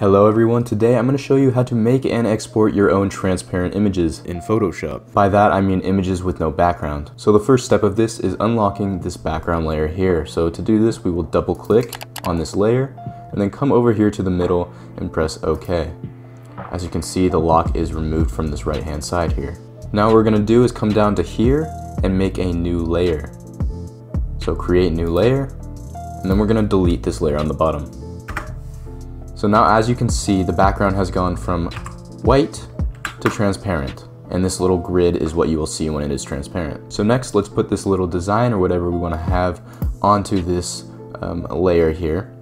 Hello everyone, today I'm going to show you how to make and export your own transparent images in Photoshop. By that I mean images with no background. So the first step of this is unlocking this background layer here. So to do this we will double click on this layer and then come over here to the middle and press OK. As you can see the lock is removed from this right hand side here. Now what we're going to do is come down to here and make a new layer. So create new layer and then we're going to delete this layer on the bottom. So now as you can see, the background has gone from white to transparent. And this little grid is what you will see when it is transparent. So next, let's put this little design or whatever we want to have onto this um, layer here.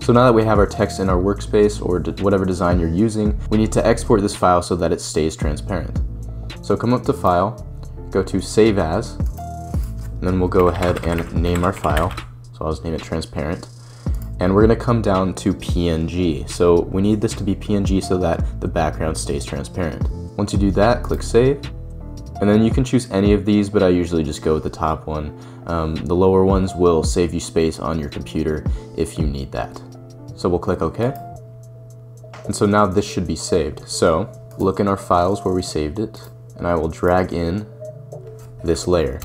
So now that we have our text in our workspace or whatever design you're using, we need to export this file so that it stays transparent. So come up to File, go to Save As, and then we'll go ahead and name our file. So I'll just name it Transparent. And we're gonna come down to PNG. So we need this to be PNG so that the background stays transparent. Once you do that, click Save. And then you can choose any of these, but I usually just go with the top one. Um, the lower ones will save you space on your computer if you need that. So we'll click OK. And so now this should be saved. So look in our files where we saved it, and I will drag in this layer.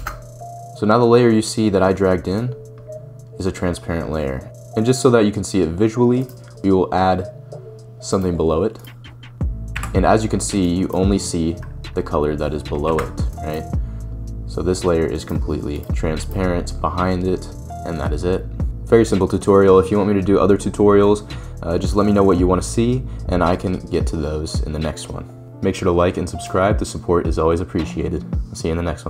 So now the layer you see that I dragged in is a transparent layer. And just so that you can see it visually, we will add something below it. And as you can see, you only see the color that is below it, right? So this layer is completely transparent behind it, and that is it. Very simple tutorial. If you want me to do other tutorials, uh, just let me know what you want to see, and I can get to those in the next one. Make sure to like and subscribe. The support is always appreciated. I'll see you in the next one.